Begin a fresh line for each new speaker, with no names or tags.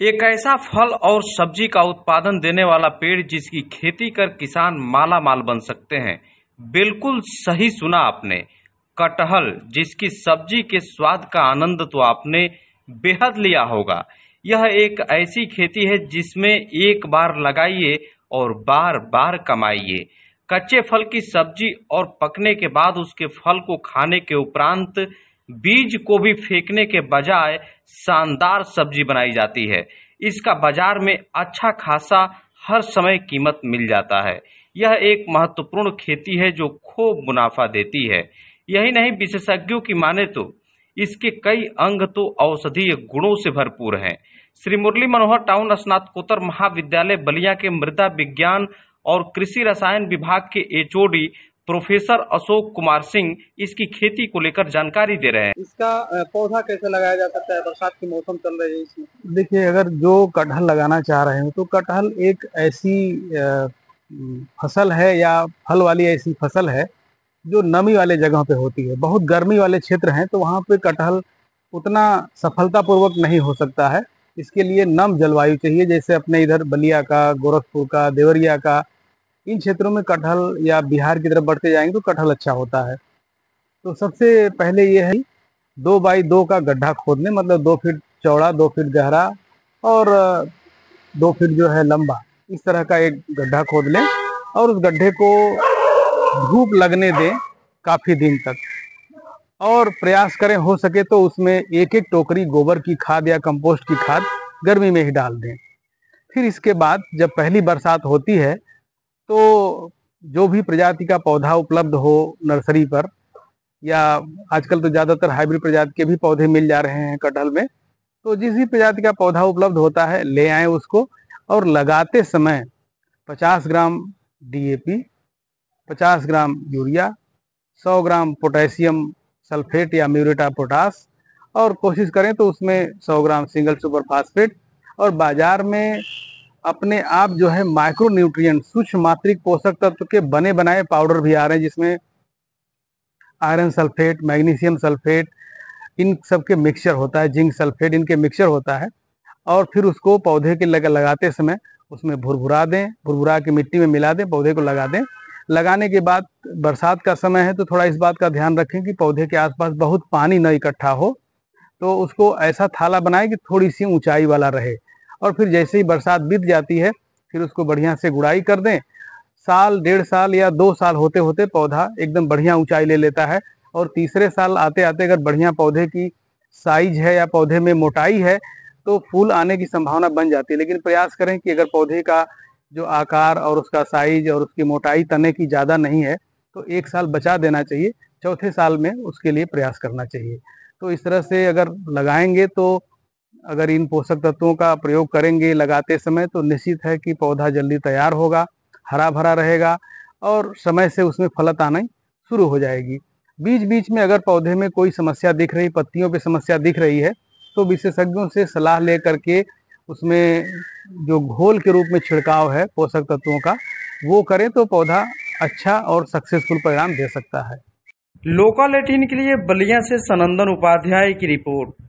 एक ऐसा फल और सब्ज़ी का उत्पादन देने वाला पेड़ जिसकी खेती कर किसान माला माल बन सकते हैं। बिल्कुल सही सुना आपने। कटहल, जिसकी सब्ज़ी के स्वाद का आनंद तो आपने बेहद लिया होगा। यह एक ऐसी खेती है जिसमें एक बार लगाइए और बार बार कमाइए। कच्चे फल की सब्ज़ी और पकने के बाद उसके फल को खाने के उपरांत बीज को भी फेंकने के बजाय शानदार सब्ज़ी बनाई जाती है। इसका बाज़ार में अच्छा खासा हर समय कीमत मिल जाता है। यह एक महत्वपूर्ण खेती है जो खूब मुनाफा देती है। यही नहीं, विशेषज्ञों की माने तो इसके कई अंग तो औषधीय गुणों से भरपूर हैं। श्री मुरली मनोहर टाउन स्नातकोत्तर महाविद्यालय बलिया के मृदा विज्ञान और कृषि रसायन विभाग के एचओडी प्रोफेसर अशोक कुमार सिंह इसकी खेती को लेकर जानकारी दे रहे हैं।
इसका पौधा कैसे लगाया जा सकता है? बरसात के मौसम चल रहे हैं इसमें।
देखिए अगर जो कटहल लगाना चाह रहे हो तो कटहल एक ऐसी फ़सल है या फल वाली ऐसी फ़सल है जो नमी वाले जगह पे होती है। बहुत गर्मी वाले क्षेत्र हैं तो वहाँ पे कटहल उतना सफलतापूर्वक नहीं हो सकता है। इसके लिए नम जलवायु चाहिए जैसे अपने इधर बलिया का गोरखपुर का देवरिया का इन क्षेत्रों में कटहल या बिहार की तरफ़ बढ़ते जाएँगे तो कटहल अच्छा होता है। तो सबसे पहले ये है दो बाई दो का गड्ढा खोदने मतलब दो फीट चौड़ा, दो फीट गहरा और दो फीट जो है लंबा, इस तरह का एक गड्ढा खोद लें और उस गड्ढे को धूप लगने दें काफ़ी दिन तक। और प्रयास करें हो सके तो उसमें एक एक टोकरी गोबर की खाद या कंपोस्ट की खाद गर्मी में ही डाल दें। फिर इसके बाद जब पहली बरसात होती है तो जो भी प्रजाति का पौधा उपलब्ध हो नर्सरी पर, या आजकल तो ज़्यादातर हाइब्रिड प्रजाति के भी पौधे मिल जा रहे हैं कटहल में तो जिस भी प्रजाति का पौधा उपलब्ध होता है, ले आए उसको और लगाते समय 50 gram DAP 50 gram urea 100 gram potassium sulphate या म्यूरेट पोटास और कोशिश करें तो उसमें 100 ग्राम सिंगल सुपर फास्फेट और बाज़ार में अपने आप जो है माइक्रो न्यूट्रिएंट सूक्ष्म मात्रिक पोषक तत्व के बने बनाए पाउडर भी आ रहे हैं, जिसमें आयरन सल्फेट मैग्नीशियम सल्फेट इन सब के मिक्सचर होता है जिंक सल्फेट इनके मिक्सचर होता है, और फिर उसको पौधे के लगा, लगाते समय उसमें भुरभुरा दें, भुरभुरा के मिट्टी में मिला दें, पौधे को लगा दें। लगाने के बाद बरसात का समय है तो थोड़ा इस बात का ध्यान रखें कि पौधे के आसपास बहुत पानी न इकट्ठा हो तो उसको ऐसा थाला बनाएँ कि थोड़ी सी ऊंचाई वाला रहे। और फिर जैसे ही बरसात बीत जाती है, फिर उसको बढ़िया से गुड़ाई कर दें। साल, डेढ़ साल या दो साल होते होते पौधा एकदम बढ़िया ऊंचाई ले लेता है और तीसरे साल आते आते अगर बढ़िया पौधे की साइज़ है या पौधे में मोटाई है तो फूल आने की संभावना बन जाती है। लेकिन प्रयास करें कि अगर पौधे का जो आकार और उसका साइज़ और उसकी मोटाई तने की ज़्यादा नहीं है तो एक साल बचा देना चाहिए, चौथे साल में उसके लिए प्रयास करना चाहिए। तो इस तरह से अगर लगाएँगे तो अगर इन पोषक तत्वों का प्रयोग करेंगे लगाते समय तो निश्चित है कि पौधा जल्दी तैयार होगा हरा भरा रहेगा और समय से उसमें फलत आना शुरू हो जाएगी। बीच बीच में अगर पौधे में कोई समस्या दिख रही, पत्तियों पे समस्या दिख रही है तो विशेषज्ञों से सलाह ले करके उसमें जो घोल के रूप में छिड़काव है पोषक तत्वों का, वो करें तो पौधा अच्छा और सक्सेसफुल परिणाम दे सकता है।
लोकल एटीन के लिए बलिया से सनंदन उपाध्याय की रिपोर्ट।